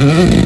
Mm-hmm.